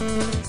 friends.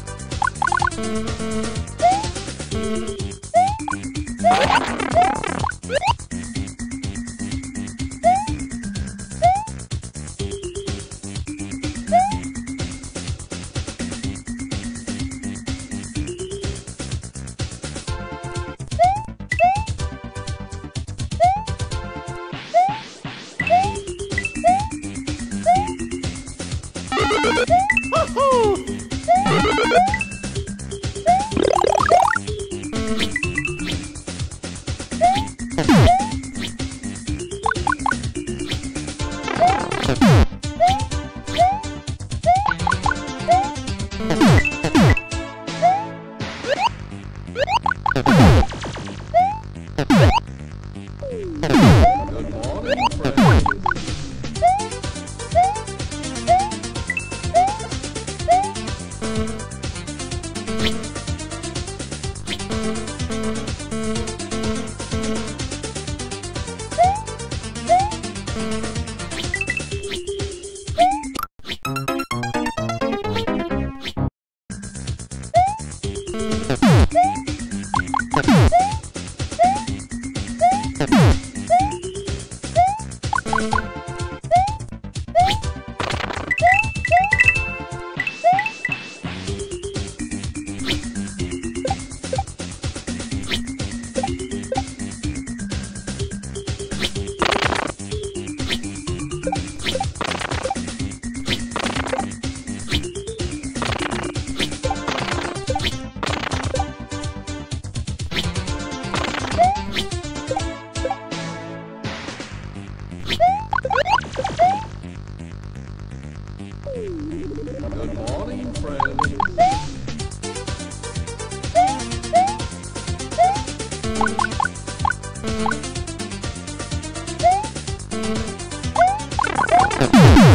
Good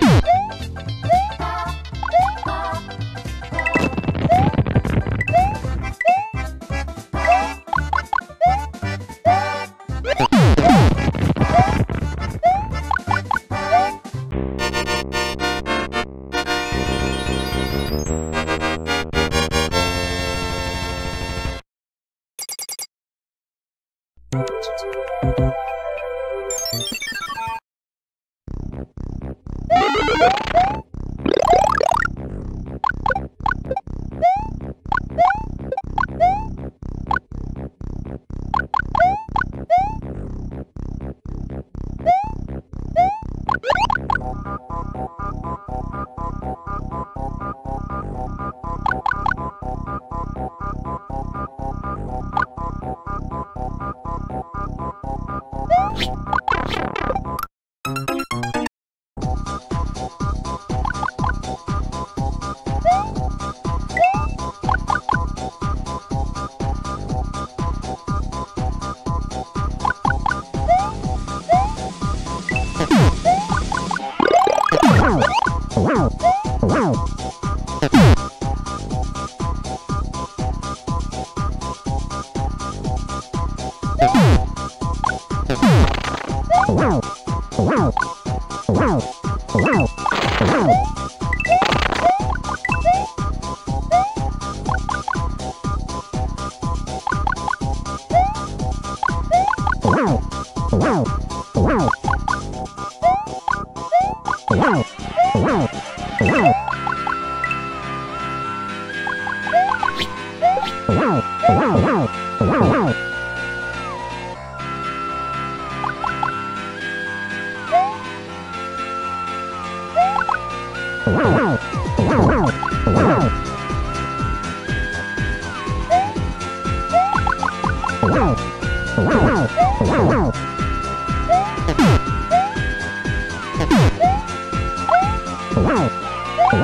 you Thank you.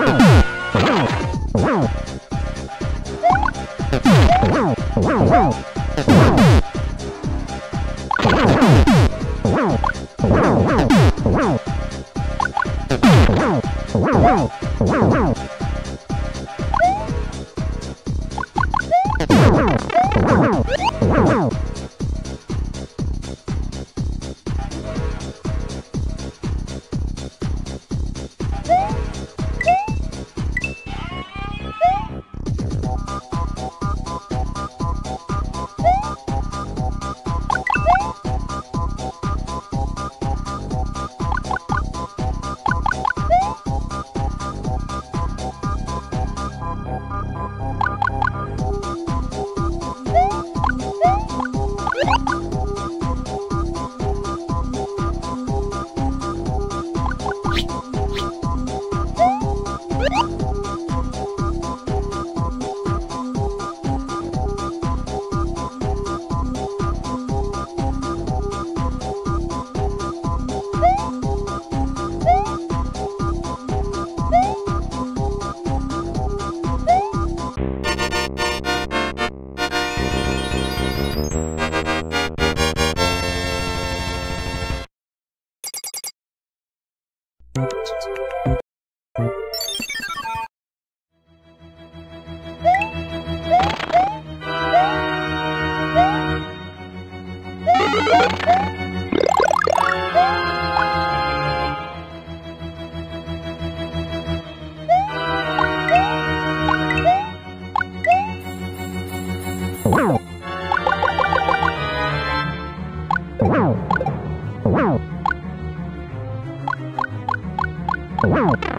Oh! Wow.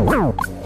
Wow.